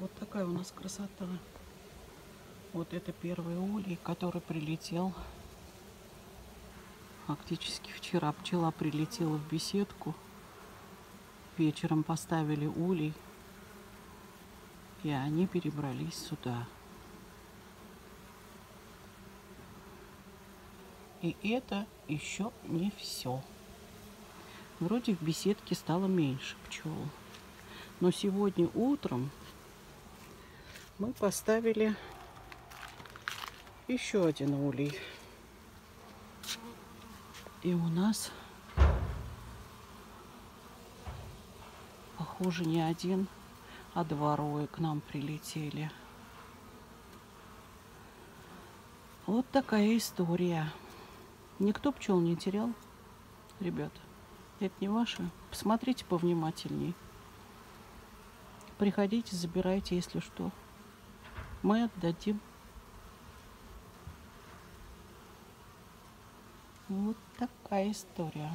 Вот такая у нас красота. Вот это первый улей, который прилетел. Фактически вчера пчела прилетела в беседку. Вечером поставили улей. И они перебрались сюда. И это еще не все. Вроде в беседке стало меньше пчел. Но сегодня утром мы поставили еще один улей. И у нас, похоже, не один, а два роя к нам прилетели. Вот такая история. Никто пчел не терял, ребята. Это не ваше. Посмотрите повнимательней. Приходите, забирайте, если что. Мы отдадим. Вот такая история.